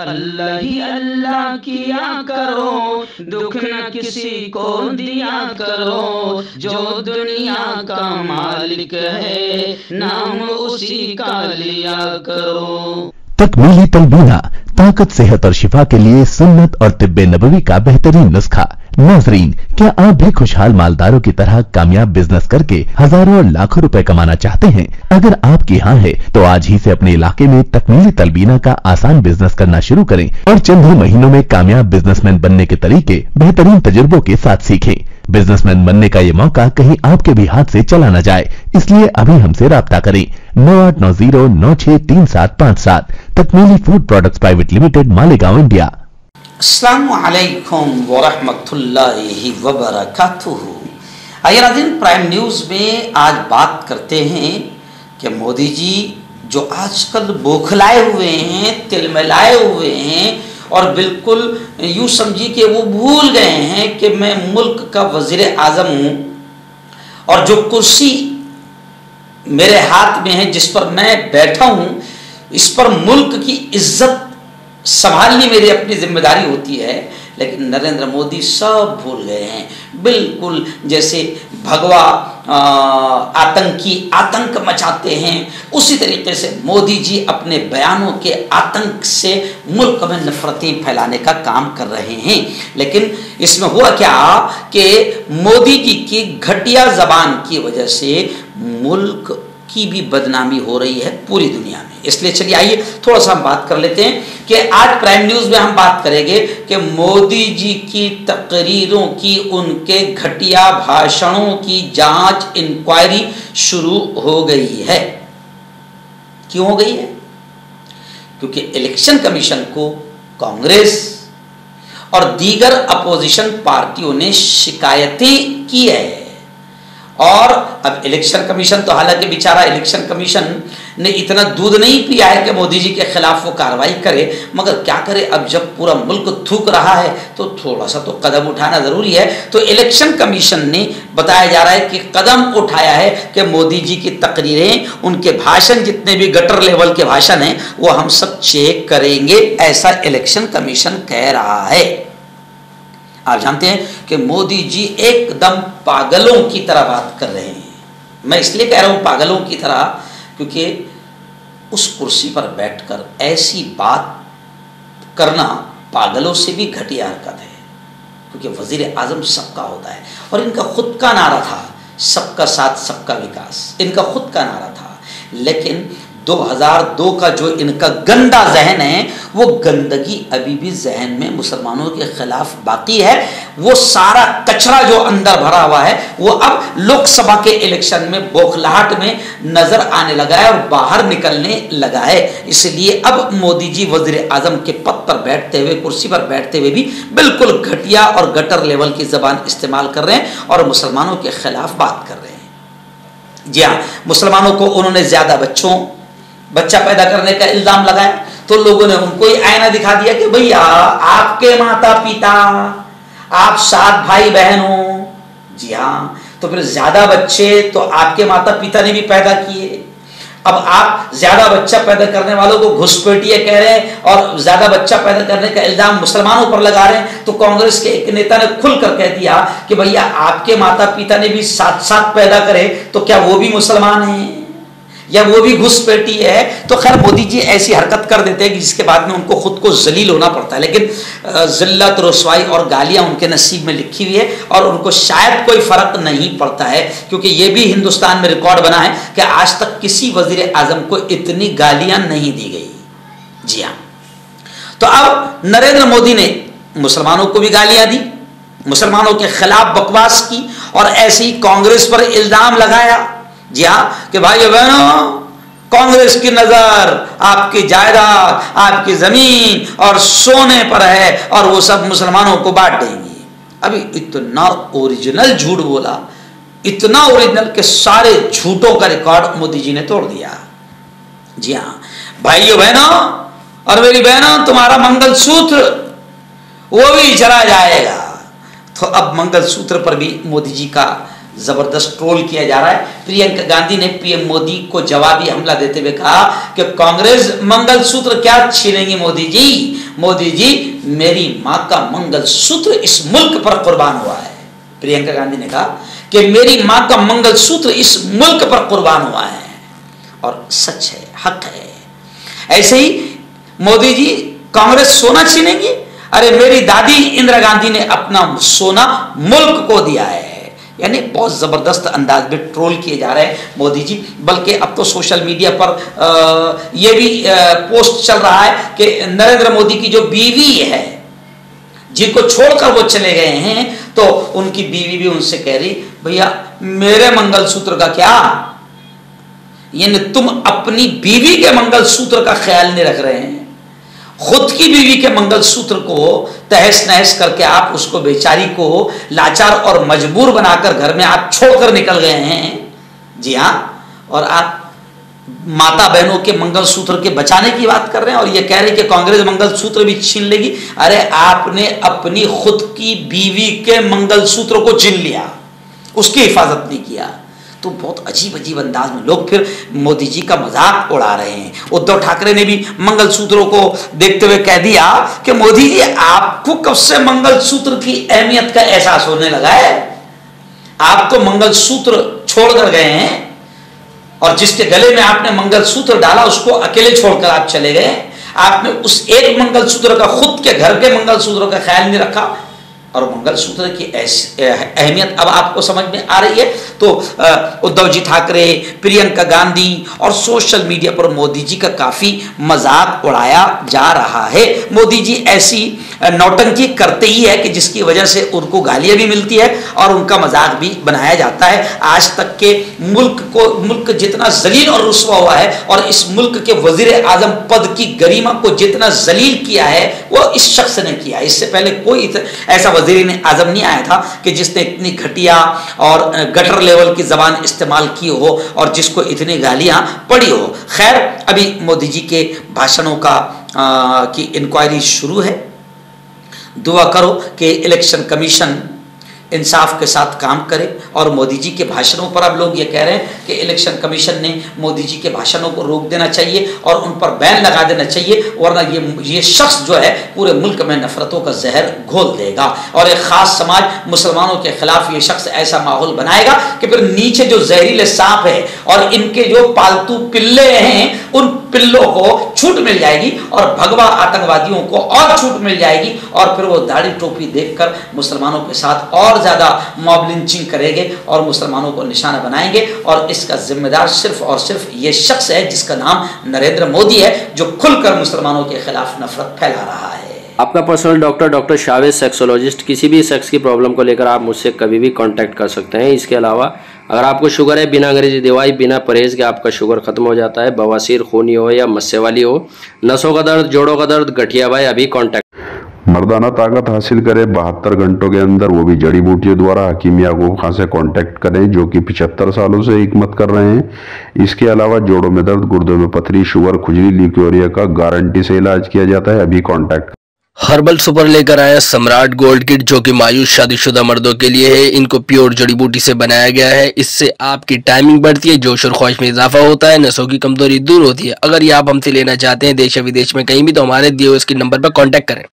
अल्लाह ही अल्लाह किया करो, दुख न किसी को दिया करो। जो दुनिया का मालिक है, नाम उसी का लिया करो। तकमीली तलबीना ताकत सेहत और शिफा के लिए सुन्नत और तिब्बे नबवी का बेहतरीन नुस्खा। नाजरीन, क्या आप भी खुशहाल मालदारों की तरह कामयाब बिज़नेस करके हज़ारों और लाखों रुपए कमाना चाहते हैं? अगर आपकी हाँ है तो आज ही से अपने इलाके में तकमीली तलबीना का आसान बिज़नेस करना शुरू करें और चंद ही महीनों में कामयाब बिजनेसमैन बनने के तरीके, बेहतरीन तजुर्बों के साथ सीखें। बिजनेसमैन बनने का ये मौका कहीं आपके भी हाथ से चला ना जाए। इसलिए अभी हमसे रब्ता करें। नौ आठ नौ ज़ीरो नौ छह तीन सात पाँच सात। Takmili food products private limited, Malegaon, India. असलकम प्राइम न्यूज़ में आज बात करते हैं कि मोदी जी, जो आजकल बौखलाए हुए हैं, तिलमिलाए हुए हैं और बिल्कुल यूँ समझिए कि वो भूल गए हैं कि मैं मुल्क का वज़ीर आज़म हूँ। और जो कुर्सी मेरे हाथ में है, जिस पर मैं बैठा हूँ, इस पर मुल्क की इज़्ज़त संभालनी मेरी अपनी ज़िम्मेदारी होती है। लेकिन नरेंद्र मोदी सब भूल गए हैं। बिल्कुल जैसे भगवा आतंकी आतंक मचाते हैं, उसी तरीके से मोदी जी अपने बयानों के आतंक से मुल्क में नफरतें फैलाने का काम कर रहे हैं। लेकिन इसमें हुआ क्या कि मोदी जी की घटिया जबान की वजह से मुल्क की भी बदनामी हो रही है पूरी दुनिया में। इसलिए चलिए, आइए, थोड़ा सा हम बात कर लेते हैं कि आज प्राइम न्यूज़ में हम बात करेंगे कि मोदी जी की तकरीरों की, उनके घटिया भाषणों की जाँच इंक्वायरी शुरू हो गई है। क्यों हो गई है? क्योंकि इलेक्शन कमीशन को कांग्रेस और दीगर अपोजिशन पार्टियों ने शिकायतें की है। और अब इलेक्शन कमीशन तो हालाँकि बेचारा इलेक्शन कमीशन ने इतना दूध नहीं पिया है कि मोदी जी के खिलाफ वो कार्रवाई करे, मगर क्या करे? अब जब पूरा मुल्क थूक रहा है तो थोड़ा सा तो कदम उठाना ज़रूरी है। तो इलेक्शन कमीशन ने बताया जा रहा है कि कदम उठाया है कि मोदी जी की तकरीरें, उनके भाषण जितने भी गटर लेवल के भाषण हैं, वो हम सब चेक करेंगे, ऐसा इलेक्शन कमीशन कह रहा है। आप जानते हैं कि मोदी जी एकदम पागलों की तरह बात कर रहे हैं। मैं इसलिए कह रहा हूँ पागलों की तरह, क्योंकि उस कुर्सी पर बैठकर ऐसी बात करना पागलों से भी घटिया हरकत है, क्योंकि वज़ीर आज़म सबका होता है। और इनका खुद का नारा था, सबका साथ, सबका विकास। इनका खुद का नारा था। लेकिन 2002 का जो इनका गंदा जहन है, वो गंदगी अभी भी जहन में मुसलमानों के खिलाफ बाकी है। वो सारा कचरा जो अंदर भरा हुआ है, वो अब लोकसभा के इलेक्शन में बौखलाहट में नज़र आने लगा है और बाहर निकलने लगा है। इसलिए अब मोदी जी वज़ीर आज़म के पद पर बैठते हुए, कुर्सी पर बैठते हुए भी बिल्कुल घटिया और गटर लेवल की जबान इस्तेमाल कर रहे हैं और मुसलमानों के खिलाफ बात कर रहे हैं। जी हाँ मुसलमानों को उन्होंने ज़्यादा बच्चों बच्चा पैदा करने का इल्ज़ाम लगाया तो लोगों ने उनको ही आईना दिखा दिया कि भैया, आपके माता पिता आप सात भाई बहन हो। जी हाँ तो फिर ज़्यादा बच्चे तो आपके माता पिता ने भी पैदा किए। अब आप ज़्यादा बच्चा पैदा करने वालों को घुसपैठिए कह रहे हैं और ज़्यादा बच्चा पैदा करने का इल्ज़ाम मुसलमानों पर लगा रहे हैं तो कांग्रेस के एक नेता ने खुलकर कह दिया कि भैया, आपके माता पिता ने भी साथ साथ पैदा करे तो क्या वो भी मुसलमान हैं? या वो भी घुसपैठी है तो खैर मोदी जी ऐसी हरकत कर देते हैं कि जिसके बाद में उनको खुद को जलील होना पड़ता है। लेकिन जिल्लत, रसवाई और गालियाँ उनके नसीब में लिखी हुई है और उनको शायद कोई फ़र्क नहीं पड़ता है, क्योंकि ये भी हिंदुस्तान में रिकॉर्ड बना है कि आज तक किसी वज़ीर आज़म को इतनी गालियाँ नहीं दी गई। जी हाँ। तो अब नरेंद्र मोदी ने मुसलमानों को भी गालियाँ दी, मुसलमानों के खिलाफ बकवास की और ऐसे कांग्रेस पर इल्ज़ाम लगाया। जी हाँ कि भाई बहनों, कांग्रेस की नज़र आपकी जायदाद, आपकी ज़मीन और सोने पर है और वो सब मुसलमानों को बांट देंगे। अभी इतना ओरिजिनल झूठ बोला, इतना ओरिजिनल के सारे झूठों का रिकॉर्ड मोदी जी ने तोड़ दिया। जी हाँ भाइयों बहनों और मेरी बहनों, तुम्हारा मंगलसूत्र, वो भी चला जाएगा। तो अब मंगलसूत्र पर भी मोदी जी का ज़बरदस्त ट्रोल किया जा रहा है। प्रियंका गांधी ने पीएम मोदी को जवाबी हमला देते हुए कहा कि कांग्रेस मंगलसूत्र क्या छीनेंगे मोदी जी? मोदी जी, मेरी माँ का मंगलसूत्र इस मुल्क पर कुर्बान हुआ है। प्रियंका गांधी ने कहा कि मेरी माँ का मंगलसूत्र इस मुल्क पर कुर्बान हुआ है। और सच है, हक है। ऐसे ही मोदी जी कांग्रेस सोना छीनेंगी? अरे मेरी दादी इंदिरा गांधी ने अपना सोना मुल्क को दिया है। यानी बहुत ज़बरदस्त अंदाज में ट्रोल किए जा रहे हैं मोदी जी। बल्कि अब तो सोशल मीडिया पर आ, ये भी आ, पोस्ट चल रहा है कि नरेंद्र मोदी की जो बीवी है जिनको छोड़कर वो चले गए हैं तो उनकी बीवी भी उनसे कह रही भैया मेरे मंगलसूत्र का क्या? यानी तुम अपनी बीवी के मंगलसूत्र का ख्याल नहीं रख रहे हैं। खुद की बीवी के मंगलसूत्र को तहस नहस करके आप उसको बेचारी को लाचार और मजबूर बनाकर घर में आप छोड़कर निकल गए हैं। जी हाँ और आप माता बहनों के मंगलसूत्र के बचाने की बात कर रहे हैं और ये कह रहे हैं कि कांग्रेस मंगलसूत्र भी छीन लेगी। अरे आपने अपनी खुद की बीवी के मंगलसूत्र को छीन लिया, उसकी हिफाजत नहीं किया। तो बहुत अजीब अजीब अंदाज में लोग फिर मोदी जी का मज़ाक उड़ा रहे हैं। उद्धव ठाकरे ने भी मंगलसूत्रों को देखते हुए कह दिया कि मोदी जी, आपको कब से मंगलसूत्र की अहमियत का एहसास होने लगा है? आप तो मंगलसूत्र छोड़कर गए हैं और जिसके गले में आपने मंगलसूत्र डाला, उसको अकेले छोड़कर आप चले गए। आपने उस एक मंगलसूत्र का, खुद के घर के मंगलसूत्रों का ख्याल नहीं रखा। और मंगलसूत्र की अहमियत अब आपको समझ में आ रही है? तो उद्धव जी ठाकरे, प्रियंका गांधी और सोशल मीडिया पर मोदी जी का काफ़ी मज़ाक उड़ाया जा रहा है। मोदी जी ऐसी नौटंकी करते ही है कि जिसकी वजह से उनको गालियाँ भी मिलती है और उनका मज़ाक भी बनाया जाता है। आज तक के मुल्क को, मुल्क जितना जलील और रुसवा हुआ है और इस मुल्क के वज़ीर आज़म पद की गरिमा को जितना जलील किया है, वो इस शख्स ने किया इससे पहले कोई ऐसा वज़ीर आज़म नहीं आया था कि जिसने इतनी घटिया और गटर लेवल की जबान इस्तेमाल की हो और जिसको इतनी गालियाँ पड़ी हो। खैर अभी मोदी जी के भाषणों का आ, की इंक्वायरी शुरू है। दुआ करो कि इलेक्शन कमीशन इंसाफ के साथ काम करे। और मोदी जी के भाषणों पर अब लोग ये कह रहे हैं कि इलेक्शन कमीशन ने मोदी जी के भाषणों को रोक देना चाहिए और उन पर बैन लगा देना चाहिए, वरना ये ये शख्स जो है पूरे मुल्क में नफरतों का जहर घोल देगा। और एक ख़ास समाज मुसलमानों के खिलाफ ये शख्स ऐसा माहौल बनाएगा कि फिर नीचे जो जहरीले सांप है और इनके जो पालतू पिल्ले हैं, उन पिल्लों को छूट मिल जाएगी और भगवा आतंकवादियों को और छूट मिल जाएगी और फिर वो दाढ़ी टोपी देखकर मुसलमानों के साथ और ज़्यादा मॉब लिंचिंग करेंगे और मुसलमानों को निशाना बनाएँगे और इसका जिम्मेदार सिर्फ़ और सिर्फ़ ये शख्स है जिसका नाम नरेंद्र मोदी है, जो खुलकर मुसलमानों के खिलाफ नफरत फैला रहा है। आपका personal doctor doctor Shavez sexologist किसी भी सेक्स की प्रॉब्लम को लेकर आप मुझसे कभी भी कांटेक्ट कर सकते हैं। इसके अलावा, अगर आपको शुगर है, बिना अंग्रेज़ी दवाई, बिना परहेज के आपका शुगर खत्म हो जाता है। बवासीर, खूनी हो या मस्से वाली हो, नसों का दर्द, जोड़ों का दर्द, गठिया भाई, अभी कॉन्टैक्ट मर्दाना ताकत हासिल करें, बहत्तर घंटों के अंदर वो भी जड़ी बूटियों द्वारा हकीम याकूब खां से कांटेक्ट करें, जो कि पिछहत्तर सालों से हिकमत कर रहे हैं। इसके अलावा जोड़ों में दर्द, गुर्दों में पथरी, शुगर, खुजली लिक्योरिया का गारंटी से इलाज किया जाता है। अभी कॉन्टैक्ट हर्बल सुपर लेकर आया सम्राट गोल्ड किट, जो कि मायूस शादीशुदा मर्दों के लिए है। इनको प्योर जड़ी बूटी से बनाया गया है। इससे आपकी टाइमिंग बढ़ती है, जोश और ख्वाहिश में इजाफा होता है नसों की कमज़ोरी दूर होती है। अगर ये आप हमसे लेना चाहते हैं देश या विदेश में कहीं भी तो हमारे दिए हुए इसके नंबर पर कॉन्टेक्ट करें।